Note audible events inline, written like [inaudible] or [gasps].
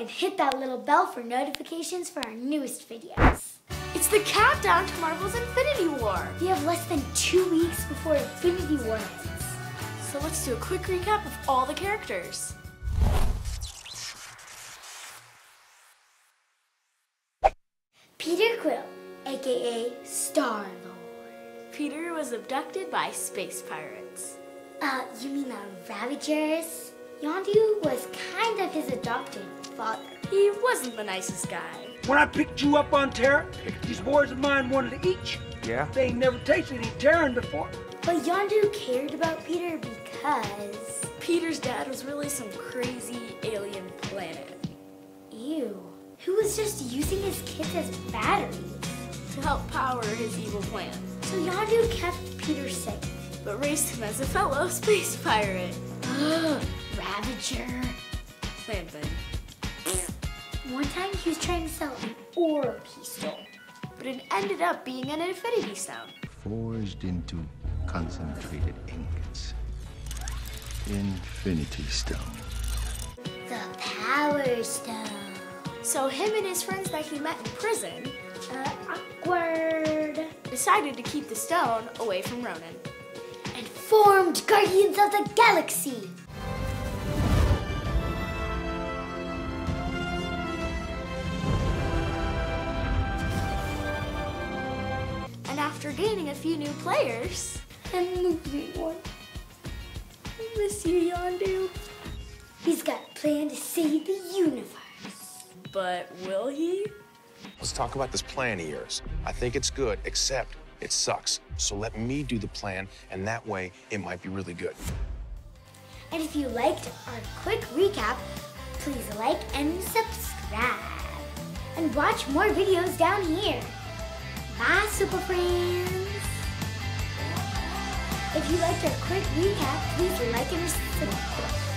and hit that little bell for notifications for our newest videos. It's the countdown to Marvel's Infinity War. We have less than two weeks before Infinity War ends. So let's do a quick recap of all the characters. Peter Quill, aka Star-Lord. Peter was abducted by space pirates. Uh, you mean the Ravagers? Yondu was kind of his adopted father. He wasn't the nicest guy. When I picked you up on Terra, these boys of mine wanted to eat you. Yeah? They ain't never tasted any Terran before. But Yondu cared about Peter because... Peter's dad was really some crazy alien planet. Ew. Who was just using his kids as batteries. To help power his evil plan. So Yondu kept Peter safe. But raised him as a fellow [laughs] space pirate. [gasps] Ravager. Same thing. One time he was trying to sell an ore pistol. But it ended up being an infinity stone. Forged into concentrated ingots. Infinity Stone. The Power Stone. So him and his friends that he met in prison Uh, awkward. decided to keep the stone away from Ronan. And formed Guardians of the Galaxy. After gaining a few new players, And movie one. I miss you, Yondu. He's got a plan to save the universe. But will he? Let's talk about this plan of yours. I think it's good, except it sucks. So let me do the plan, and that way it might be really good. And if you liked our quick recap, please like and subscribe. And watch more videos down here. Bye, Super Friends. If you liked our quick recap, please like and subscribe.